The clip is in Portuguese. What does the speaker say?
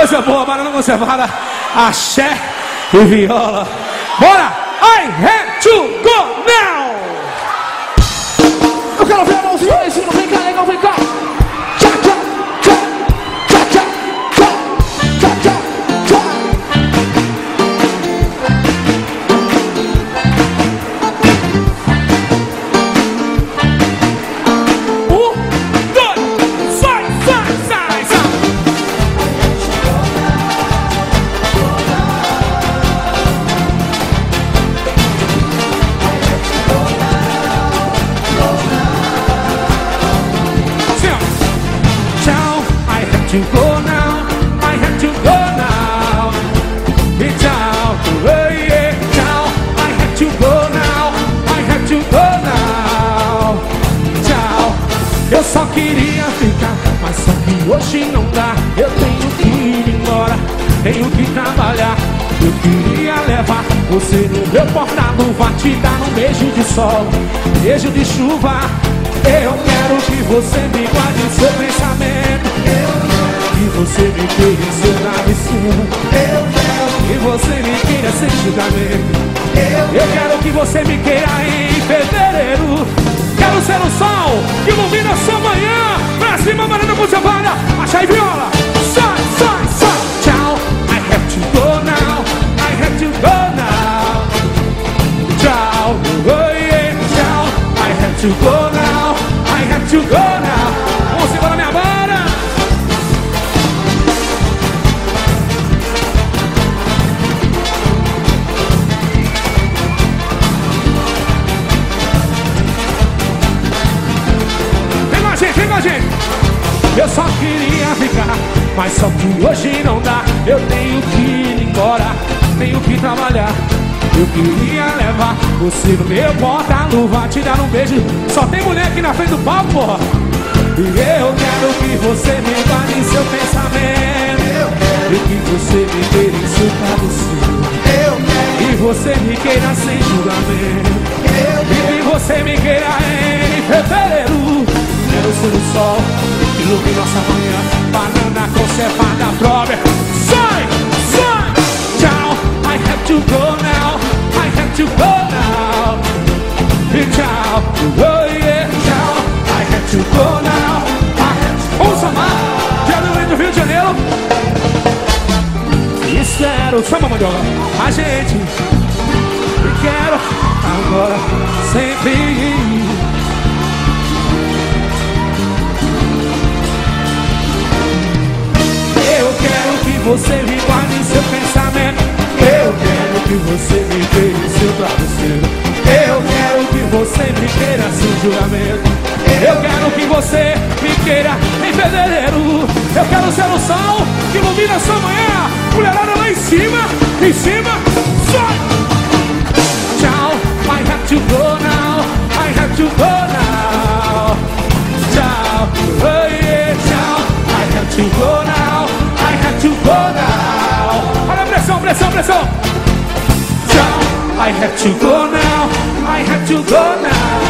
coisa boa, banana conservada, axé e viola. Bora! I have to go to go now, I have to go now. E tchau, oh, yeah, I have to go now, I have to go now. Tchau, eu só queria ficar, mas só que hoje não dá. Eu tenho que ir embora, tenho que trabalhar. Eu queria levar você no meu porta-luva, te dar um beijo de sol, beijo de chuva. Eu quero que você me guarde em me seu travesseiro. Eu quero que você me queira sem julgamento. Eu quero que você me queira em fevereiro. Quero ser o sol que ilumina sua manhã. Pra cima, banana com chapada. Acha e viola. Sai, sai, sai. Tchau. I have to go now. I have to go now. Tchau. Oh, yeah. Tchau. I have to go now. I have to go Eu só queria ficar, mas só que hoje não dá. Eu tenho que ir embora, tenho que trabalhar. Eu queria levar você no meu porta-luva, te dar um beijo. Só tem mulher aqui na frente do palco, porra. E eu quero que você me guarde em seu pensamento. Eu quero que você me queira em seu travesseiro. Eu quero que você me queira sem julgamento. E que você me queira em fevereiro. Quero ser o sol nossa manhã. Banana conservada, prova. Sai, sai. Tchau, I have to go now. I have to go now. E tchau, oh yeah, tchau. I have to go now. I have to... Vamos chamar. Dia do Rio de Janeiro. Espero, chama mandioca. A gente você me guarde em seu pensamento. Eu quero que você me queira seu travesseiro. Eu quero que você me queira sem julgamento. Eu quero que você me queira em fevereiro. Eu quero ser o sol que ilumina sua manhã. Now. Olha a pressão, pressão, pressão. Tchau, I have to go now. I have to go now.